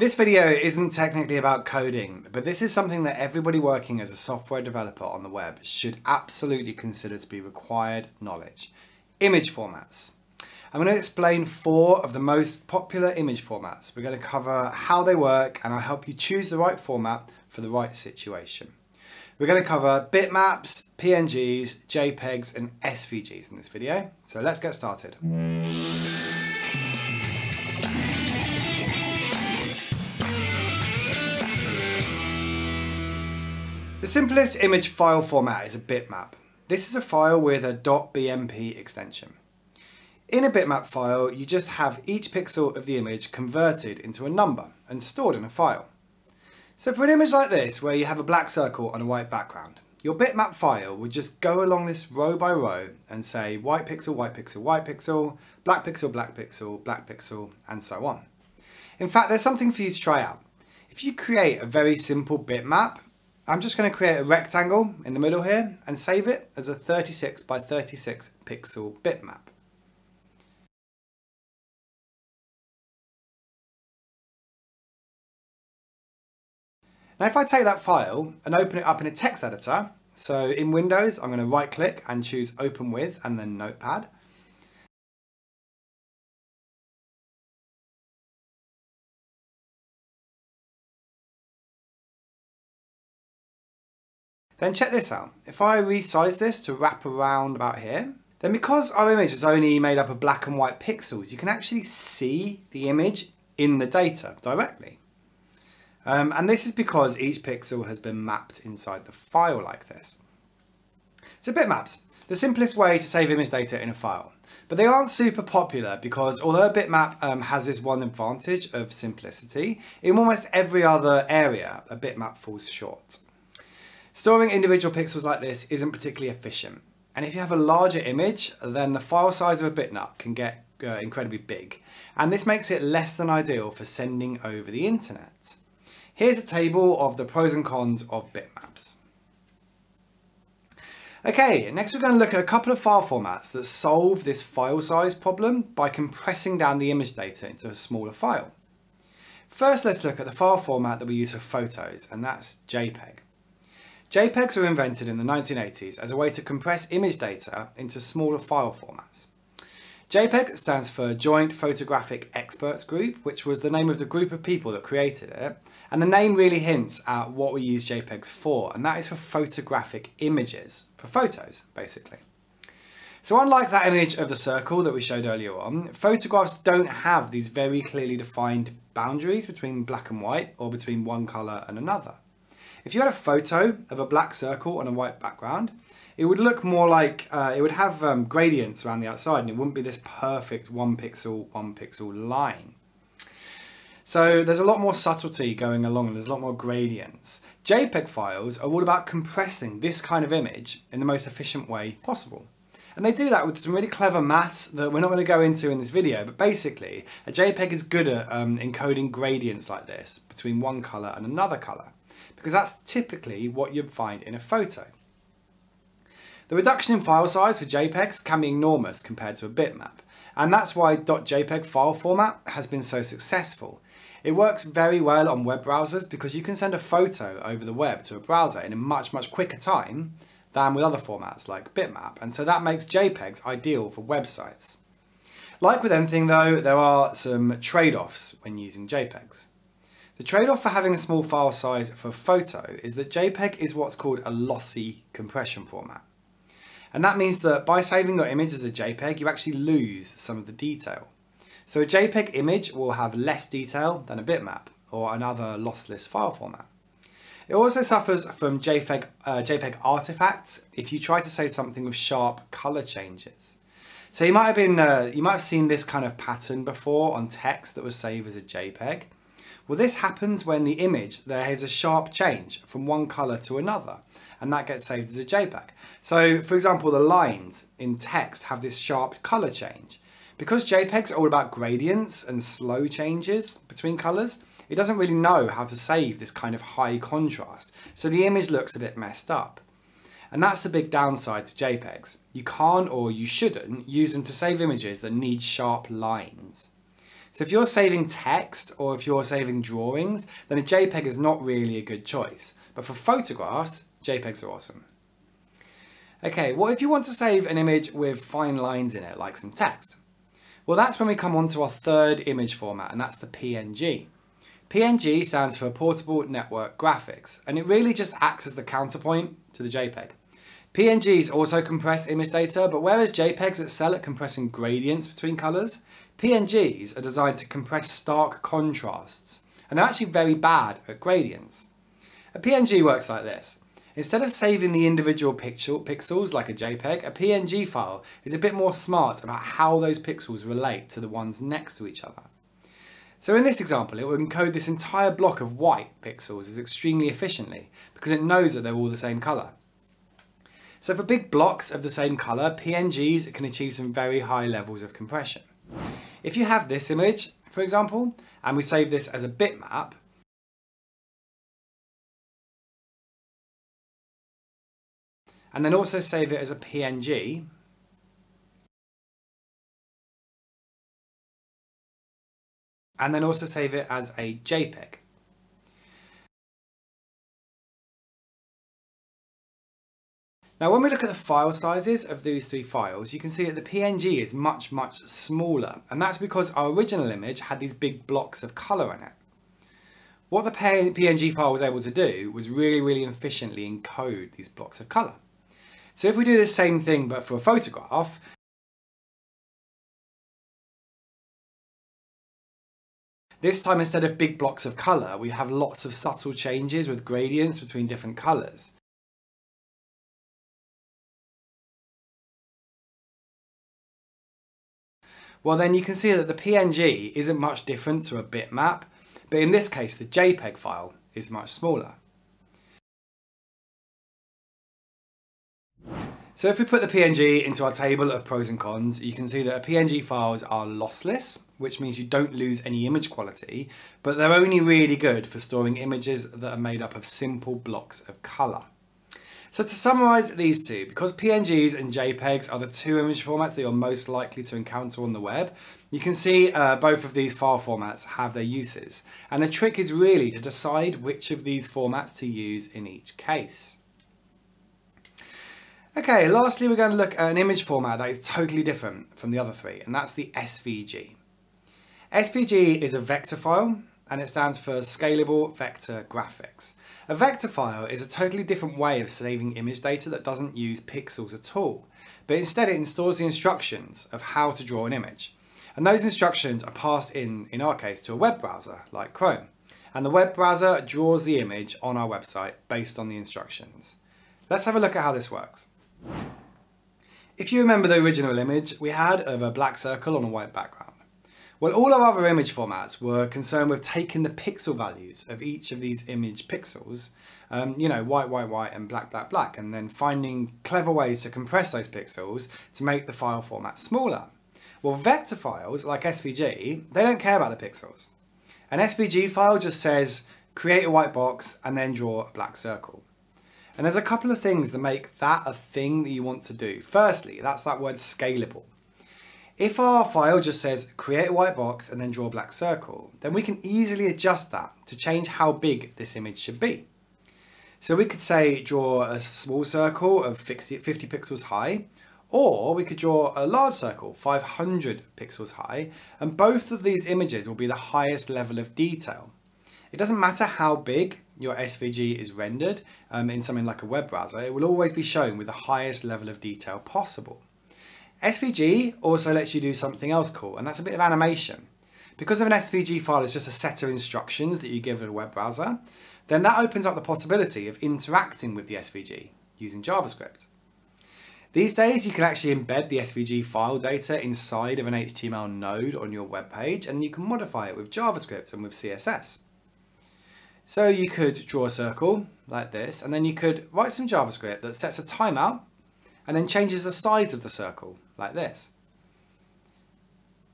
This video isn't technically about coding, but this is something that everybody working as a software developer on the web should absolutely consider to be required knowledge. Image formats. I'm going to explain four of the most popular image formats. We're going to cover how they work and I'll help you choose the right format for the right situation. We're going to cover bitmaps, PNGs, JPEGs and SVGs in this video. So let's get started. The simplest image file format is a bitmap. This is a file with a .bmp extension. In a bitmap file, you just have each pixel of the image converted into a number and stored in a file. So for an image like this, where you have a black circle on a white background, your bitmap file would just go along this row by row and say white pixel, white pixel, white pixel, black pixel, black pixel, black pixel, and so on. In fact, there's something for you to try out. If you create a very simple bitmap I'm just going to create a rectangle in the middle here and save it as a 36 by 36 pixel bitmap. Now if I take that file and open it up in a text editor, so in Windows I'm going to right click and choose open with and then notepad. Then check this out. If I resize this to wrap around about here, then because our image is only made up of black and white pixels, you can actually see the image in the data directly. Um, and this is because each pixel has been mapped inside the file like this. So bitmaps, the simplest way to save image data in a file. But they aren't super popular because although a bitmap um, has this one advantage of simplicity, in almost every other area, a bitmap falls short. Storing individual pixels like this isn't particularly efficient. And if you have a larger image, then the file size of a bitmap can get uh, incredibly big. And this makes it less than ideal for sending over the internet. Here's a table of the pros and cons of bitmaps. Okay, next we're going to look at a couple of file formats that solve this file size problem by compressing down the image data into a smaller file. First, let's look at the file format that we use for photos, and that's JPEG. JPEGs were invented in the 1980s as a way to compress image data into smaller file formats. JPEG stands for Joint Photographic Experts Group, which was the name of the group of people that created it. And the name really hints at what we use JPEGs for, and that is for photographic images, for photos, basically. So unlike that image of the circle that we showed earlier on, photographs don't have these very clearly defined boundaries between black and white or between one colour and another. If you had a photo of a black circle on a white background, it would look more like, uh, it would have um, gradients around the outside and it wouldn't be this perfect one pixel, one pixel line. So there's a lot more subtlety going along and there's a lot more gradients. JPEG files are all about compressing this kind of image in the most efficient way possible. And they do that with some really clever maths that we're not going to go into in this video, but basically a JPEG is good at um, encoding gradients like this between one colour and another colour because that's typically what you'd find in a photo. The reduction in file size for JPEGs can be enormous compared to a bitmap, and that's why .jpeg file format has been so successful. It works very well on web browsers because you can send a photo over the web to a browser in a much, much quicker time than with other formats like bitmap, and so that makes JPEGs ideal for websites. Like with anything though, there are some trade-offs when using JPEGs. The trade-off for having a small file size for photo is that JPEG is what's called a lossy compression format. And that means that by saving your image as a JPEG, you actually lose some of the detail. So a JPEG image will have less detail than a bitmap or another lossless file format. It also suffers from JPEG, uh, JPEG artifacts if you try to save something with sharp color changes. So you might have been, uh, you might have seen this kind of pattern before on text that was saved as a JPEG. Well, this happens when the image, there is a sharp change from one color to another, and that gets saved as a JPEG. So, for example, the lines in text have this sharp color change. Because JPEGs are all about gradients and slow changes between colors, it doesn't really know how to save this kind of high contrast, so the image looks a bit messed up. And that's the big downside to JPEGs. You can't or you shouldn't use them to save images that need sharp lines. So if you're saving text or if you're saving drawings, then a JPEG is not really a good choice. But for photographs, JPEGs are awesome. Okay, what if you want to save an image with fine lines in it, like some text? Well, that's when we come on to our third image format, and that's the PNG. PNG stands for Portable Network Graphics, and it really just acts as the counterpoint to the JPEG. PNGs also compress image data, but whereas JPEGs excel at compressing gradients between colours, PNGs are designed to compress stark contrasts, and they're actually very bad at gradients. A PNG works like this. Instead of saving the individual pixel, pixels like a JPEG, a PNG file is a bit more smart about how those pixels relate to the ones next to each other. So in this example, it will encode this entire block of white pixels as extremely efficiently because it knows that they're all the same colour. So for big blocks of the same colour, PNGs can achieve some very high levels of compression. If you have this image, for example, and we save this as a bitmap, and then also save it as a PNG, and then also save it as a JPEG. Now when we look at the file sizes of these three files, you can see that the PNG is much, much smaller. And that's because our original image had these big blocks of colour in it. What the PNG file was able to do was really, really efficiently encode these blocks of colour. So if we do the same thing but for a photograph, This time instead of big blocks of colour, we have lots of subtle changes with gradients between different colours. well then you can see that the PNG isn't much different to a bitmap, but in this case the JPEG file is much smaller. So if we put the PNG into our table of pros and cons, you can see that PNG files are lossless, which means you don't lose any image quality, but they're only really good for storing images that are made up of simple blocks of colour. So to summarise these two, because PNGs and JPEGs are the two image formats that you're most likely to encounter on the web, you can see uh, both of these file formats have their uses. And the trick is really to decide which of these formats to use in each case. Okay, lastly we're going to look at an image format that is totally different from the other three, and that's the SVG. SVG is a vector file, and it stands for Scalable Vector Graphics. A vector file is a totally different way of saving image data that doesn't use pixels at all, but instead it stores the instructions of how to draw an image. And those instructions are passed in, in our case, to a web browser like Chrome. And the web browser draws the image on our website based on the instructions. Let's have a look at how this works. If you remember the original image we had of a black circle on a white background, well, all our other image formats were concerned with taking the pixel values of each of these image pixels, um, you know, white, white, white, and black, black, black, and then finding clever ways to compress those pixels to make the file format smaller. Well, vector files, like SVG, they don't care about the pixels. An SVG file just says, create a white box and then draw a black circle. And there's a couple of things that make that a thing that you want to do. Firstly, that's that word scalable. If our file just says create a white box and then draw a black circle, then we can easily adjust that to change how big this image should be. So we could say draw a small circle of 50 pixels high, or we could draw a large circle, 500 pixels high, and both of these images will be the highest level of detail. It doesn't matter how big your SVG is rendered um, in something like a web browser, it will always be shown with the highest level of detail possible. SVG also lets you do something else cool, and that's a bit of animation. Because of an SVG file is just a set of instructions that you give a web browser, then that opens up the possibility of interacting with the SVG using JavaScript. These days, you can actually embed the SVG file data inside of an HTML node on your web page, and you can modify it with JavaScript and with CSS. So you could draw a circle like this, and then you could write some JavaScript that sets a timeout and then changes the size of the circle like this.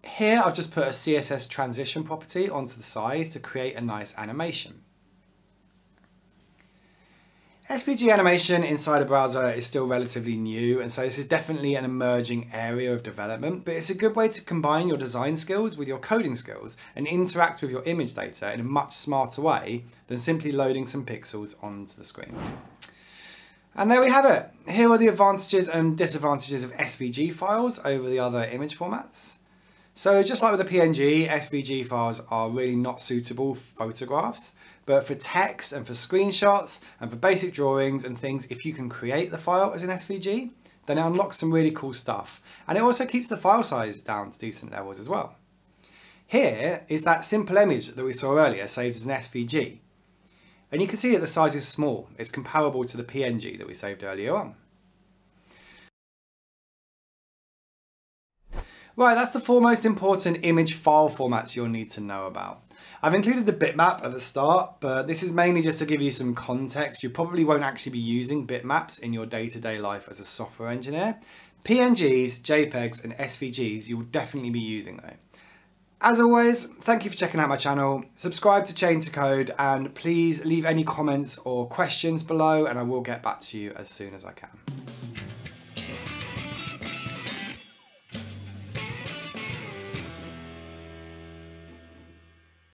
Here I've just put a CSS transition property onto the size to create a nice animation. SVG animation inside a browser is still relatively new, and so this is definitely an emerging area of development, but it's a good way to combine your design skills with your coding skills and interact with your image data in a much smarter way than simply loading some pixels onto the screen. And there we have it. Here are the advantages and disadvantages of SVG files over the other image formats. So just like with the PNG, SVG files are really not suitable for photographs. But for text and for screenshots and for basic drawings and things, if you can create the file as an SVG, then it unlocks some really cool stuff. And it also keeps the file size down to decent levels as well. Here is that simple image that we saw earlier saved as an SVG. And you can see that the size is small. It's comparable to the PNG that we saved earlier on. Right, that's the four most important image file formats you'll need to know about. I've included the bitmap at the start, but this is mainly just to give you some context. You probably won't actually be using bitmaps in your day-to-day -day life as a software engineer. PNGs, JPEGs and SVGs you will definitely be using though. As always, thank you for checking out my channel. Subscribe to Train to Code and please leave any comments or questions below and I will get back to you as soon as I can.